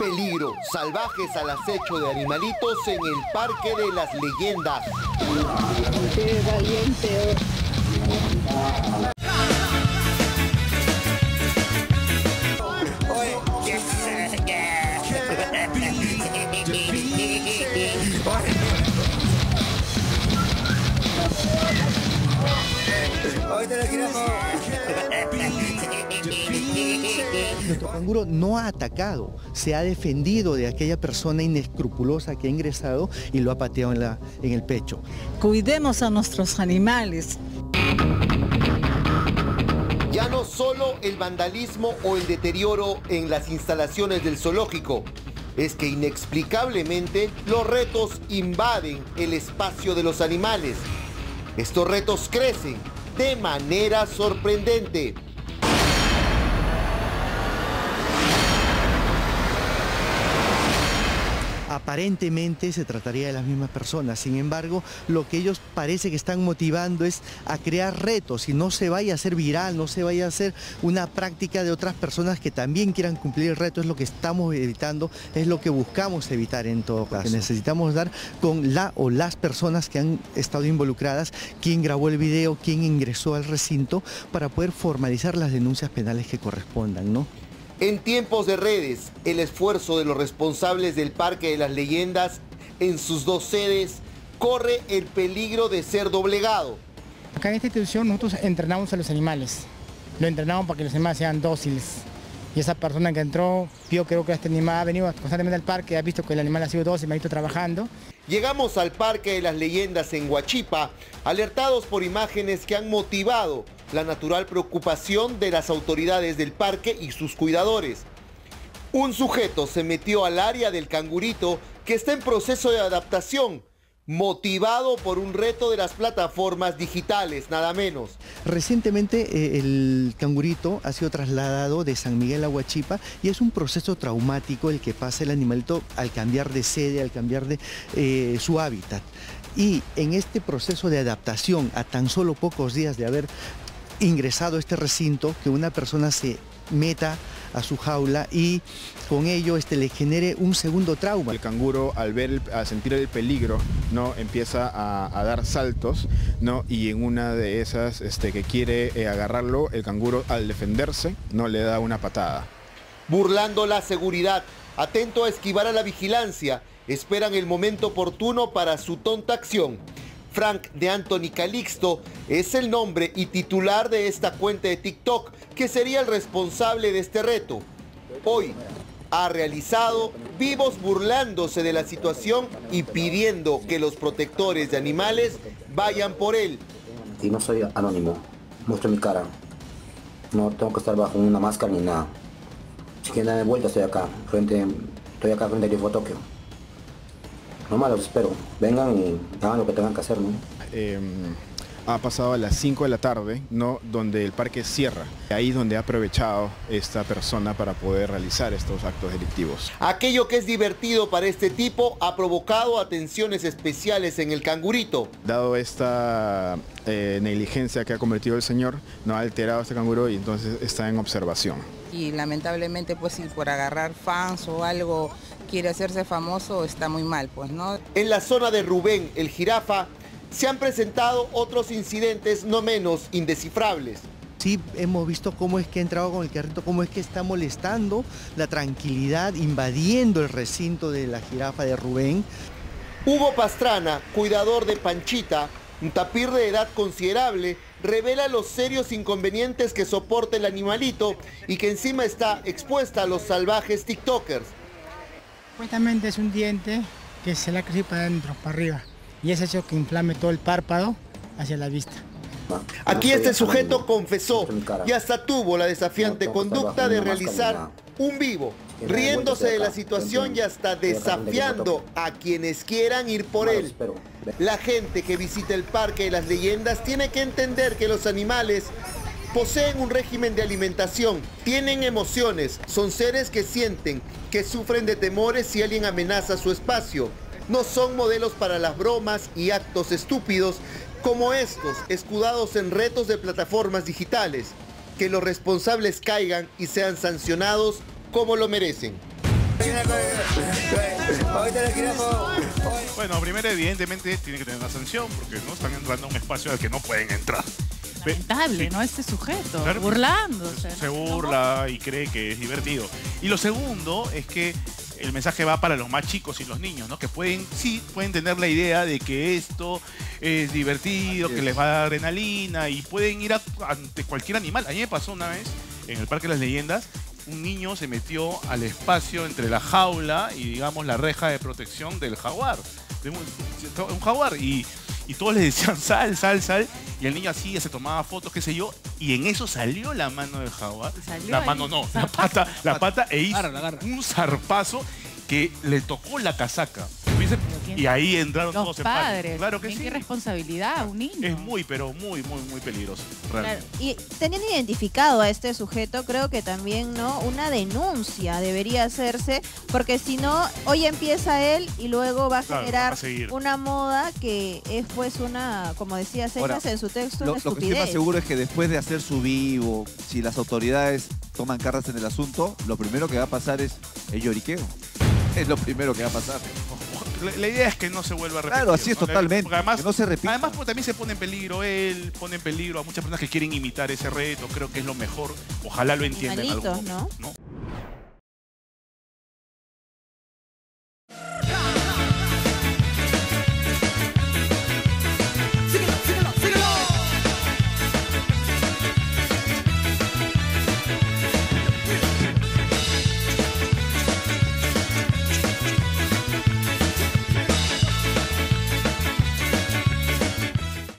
Peligro, salvajes al acecho de animalitos en el Parque de las Leyendas. Valiente. Nuestro canguro no ha atacado, se ha defendido de aquella persona inescrupulosa que ha ingresado y lo ha pateado en, la, en el pecho. Cuidemos a nuestros animales. Ya no solo el vandalismo o el deterioro en las instalaciones del zoológico, es que inexplicablemente los retos invaden el espacio de los animales. Estos retos crecen de manera sorprendente. Aparentemente se trataría de las mismas personas, sin embargo, lo que ellos parece que están motivando es a crear retos y no se vaya a hacer viral, no se vaya a hacer una práctica de otras personas que también quieran cumplir el reto, es lo que estamos evitando, es lo que buscamos evitar en todo caso. Necesitamos dar con la o las personas que han estado involucradas, quién grabó el video, quién ingresó al recinto, para poder formalizar las denuncias penales que correspondan, ¿no? En tiempos de redes, el esfuerzo de los responsables del Parque de las Leyendas en sus dos sedes corre el peligro de ser doblegado. Acá en esta institución nosotros entrenamos a los animales. Lo entrenamos para que los animales sean dóciles. Y esa persona que entró, vio creo que este animal ha venido constantemente al parque, ha visto que el animal ha sido dócil, me ha visto trabajando. Llegamos al Parque de las Leyendas en Huachipa, alertados por imágenes que han motivado la natural preocupación de las autoridades del parque y sus cuidadores. Un sujeto se metió al área del cangurito que está en proceso de adaptación, motivado por un reto de las plataformas digitales, nada menos. Recientemente eh, el cangurito ha sido trasladado de San Miguel a Huachipa y es un proceso traumático el que pasa el animalito al cambiar de sede, al cambiar de eh, su hábitat. Y en este proceso de adaptación a tan solo pocos días de haber ingresado a este recinto, que una persona se meta a su jaula y con ello este, le genere un segundo trauma. El canguro al ver, al sentir el peligro, ¿no? empieza a, dar saltos, ¿no? y en una de esas este, que quiere eh, agarrarlo, el canguro al defenderse, no le da una patada. Burlando la seguridad, atento a esquivar a la vigilancia, esperan el momento oportuno para su tonta acción. Frank de Anthony Calixto es el nombre y titular de esta cuenta de TikTok que sería el responsable de este reto. Hoy ha realizado vivos burlándose de la situación y pidiendo que los protectores de animales vayan por él. Y no soy anónimo, muestro mi cara. No tengo que estar bajo una máscara ni nada. Si quieren darme vuelta estoy acá, frente, estoy acá frente a Tokio no los espero. Vengan y hagan lo que tengan que hacer, ¿no? Em, ha pasado a las 5 de la tarde, ¿no? donde el parque cierra. Ahí es donde ha aprovechado esta persona para poder realizar estos actos delictivos. Aquello que es divertido para este tipo ha provocado atenciones especiales en el cangurito. Dado esta eh, negligencia que ha cometido el señor, no ha alterado este canguro y entonces está en observación. Y lamentablemente pues si por agarrar fans o algo quiere hacerse famoso está muy mal, pues, ¿no? En la zona de Rubén, el jirafa, se han presentado otros incidentes no menos indescifrables. Sí, hemos visto cómo es que ha entrado con el carrito, cómo es que está molestando la tranquilidad, invadiendo el recinto de la jirafa de Rubén. Hugo Pastrana, cuidador de Panchita, un tapir de edad considerable, revela los serios inconvenientes que soporta el animalito y que encima está expuesta a los salvajes TikTokers. Supuestamente es un diente que se le ha crecido para adentro, para arriba, y es hecho que inflame todo el párpado hacia la vista. Aquí este sujeto confesó y hasta tuvo la desafiante conducta de realizar un vivo, riéndose de la situación y hasta desafiando a quienes quieran ir por él. La gente que visita el Parque de las Leyendas tiene que entender que los animales poseen un régimen de alimentación, tienen emociones, son seres que sienten, que sufren de temores si alguien amenaza su espacio. No son modelos para las bromas y actos estúpidos como estos, escudados en retos de plataformas digitales. Que los responsables caigan y sean sancionados como lo merecen. Bueno, primero evidentemente tiene que tener una sanción porque no están entrando a un espacio al que no pueden entrar. Lamentable, sí. ¿no? Este sujeto, Claro burlándose. Se burla y cree que es divertido. Y lo segundo es que el mensaje va para los más chicos y los niños, ¿no? Que pueden, sí, pueden tener la idea de que esto es divertido, que es. les va a dar adrenalina y pueden ir a- ante cualquier animal. A mí me pasó una vez en el Parque de las Leyendas, un niño se metió al espacio entre la jaula y, digamos, la reja de protección del jaguar. De un, un jaguar. Y, y todos le decían sal, sal, sal. Y el niño así se tomaba fotos, qué sé yo. Y en eso salió la mano del jaguar. Salió La ahí. mano no, la pata, la pata e hizo un zarpazo que le tocó la casaca. Y ahí entraron Los todos en padres. Claro que sí. Qué responsabilidad, un niño. Es muy, pero muy, muy, muy peligroso. Realmente. Y teniendo identificado a este sujeto, creo que también no una denuncia debería hacerse, porque si no, hoy empieza él y luego va a Claro, generar va a seguir. una moda que es pues una, como decía Cejas en su texto, Lo, una lo que estoy más seguro es que después de hacer su vivo, si las autoridades toman cartas en el asunto, lo primero que va a pasar es el lloriqueo. Es lo primero que va a pasar. La, la idea es que no se vuelva a repetir. Claro, así es ¿no? totalmente. Porque además, que no se repita. Además, pues, también se pone en peligro él, pone en peligro a muchas personas que quieren imitar ese reto. Creo que es lo mejor. Ojalá lo entiendan en algún Animalitos, momento, ¿no?